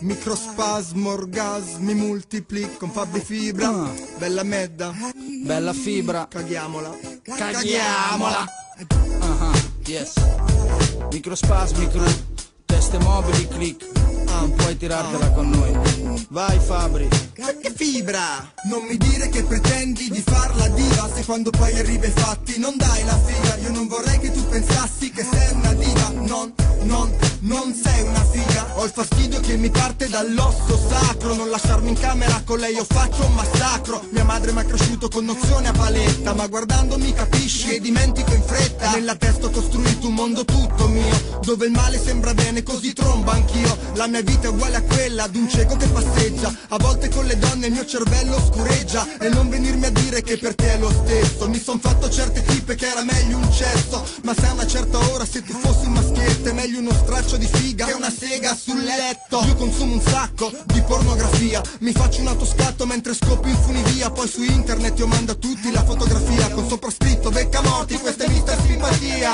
Microspasmo, orgasmi multipli con Fabri Fibra. Ah. Bella medda, Bella fibra. caghiamola. Caghiamola. Ah, yes. Microspasmi crew. Teste mobili, click. Non puoi tirartela con noi. Vai Fabri. Che fibra! Non mi dire che pretendi di farla diva Se quando poi arriva ai fatti non dai la figa Io non vorrei che tu pensassi che sei una diva Non, non, non sei una figa. Ho il fastidio che mi parte dall'osso sacro. Non lasciarmi in camera con lei io faccio un massacro. Mia madre mi ha cresciuto con nozione a paletta Ma guardandomi capisci e dimentico in fretta. Nella testa ho costruito un mondo tutto mio Dove il male sembra bene così tromba anch'io. La mia vita è uguale a quella di un cieco che passeggia A volte con le donne il mio cervello scureggia. E non venirmi a dire che per te è lo stesso. Mi son fatto certe tipe che era meglio un cesso Ma se a una certa ora se tu fossi un È meglio uno straccio di figa che una sega sul letto. Io consumo un sacco di pornografia Mi faccio un autoscatto mentre scoppio in funivia. Poi su internet io mando a tutti la fotografia Con soprascritto becca morti, questa è mister simpatia.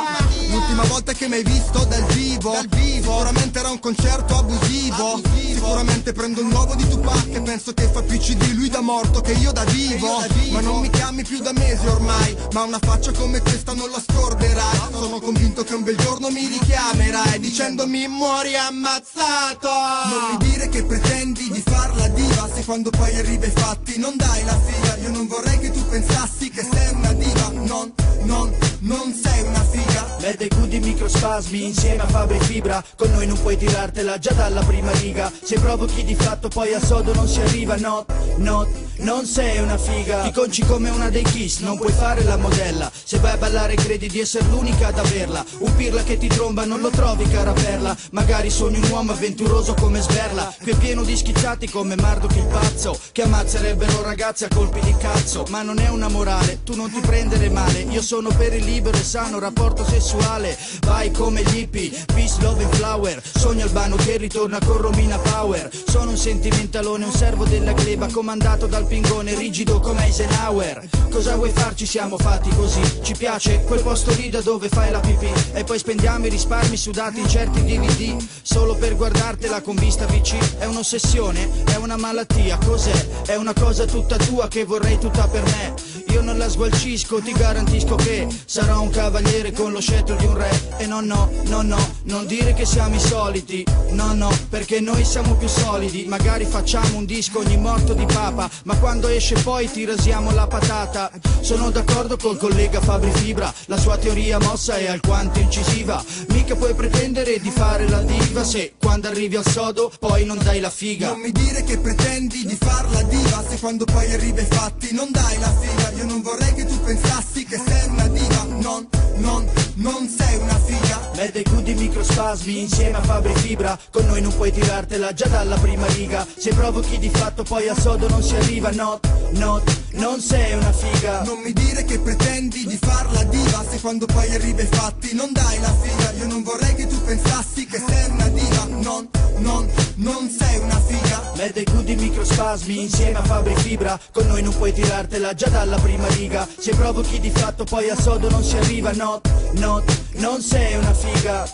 L'ultima volta che mi hai visto dal vivo, dal vivo. Sicuramente era un concerto abusivo Sicuramente prendo un nuovo di Tupac E penso che fa più CD lui da morto che io da vivo. Ma non mi chiami più da mesi ormai Ma una faccia come questa non la scorderai. Sono convinto che un bel giorno mi richiamerai Dicendomi muori ammazzato Non mi dire che pretendi di farla diva Se quando poi arriva ai fatti non dai la figa. Io non vorrei che tu pensassi che sei una diva. Non, non, non sei figa Mette i di microspasmi insieme a Fabri Fibra. Con noi non puoi tirartela già dalla prima riga. Se provochi di fatto poi a sodo non si arriva. Not, not, non sei una figa. Ti conci come una dei kiss, non puoi fare la modella. Se vai a ballare credi di essere l'unica ad averla. Un pirla che ti tromba non lo trovi cara perla. Magari sogni un uomo avventuroso come Sberla. Qui è pieno di schizzati come Marduk il pazzo Che ammazzerebbero ragazzi a colpi di cazzo. Ma non è una morale, tu non ti prendere male. Io sono per il libero e sano rapporto sessuale Vai come gli hippie, peace, love and flower Sogno albano che ritorna con Romina Power Sono un sentimentalone, un servo della gleba Comandato dal pingone, rigido come Eisenhower Cosa vuoi farci? Siamo fatti così Ci piace quel posto lì da dove fai la pipì E poi spendiamo i risparmi sudati in certi DVD Solo per guardartela con vista VC È un'ossessione? È una malattia? Cos'è? È una cosa tutta tua che vorrei tutta per me Io non la sgualcisco, ti garantisco che Sarò un cavaliere con lo scettro di un re. E no no, no no, non dire che siamo i soliti. No no, perché noi siamo più solidi. Magari facciamo un disco ogni morto di papa Ma quando esce poi ti rasiamo la patata. Sono d'accordo col collega Fabri Fibra. La sua teoria mossa è alquanto incisiva. Mica puoi pretendere di fare la diva. Se quando arrivi al sodo poi non dai la figa. Non mi dire che pretendi di farla diva. Se quando poi arriva ai fatti non dai la figa. Io non vorrei che tu pensassi che sei una diva. Non, non, non sei una figa Mette i di microspasmi insieme a Fabri Fibra. Con noi non puoi tirartela già dalla prima riga. Se provochi di fatto poi al sodo non si arriva. Not, not, non sei una figa. Non mi dire che pretendi di farla diva. Se quando poi arriva ai fatti non dai la figa Io non vorrei che tu pensassi che sei una diva. Non, non, non figa Mette i di microspasmi insieme a Fabri Fibra. Con noi non puoi tirartela già dalla prima riga. Se provochi di fatto poi al sodo non si arriva. Not, not, non sei una figa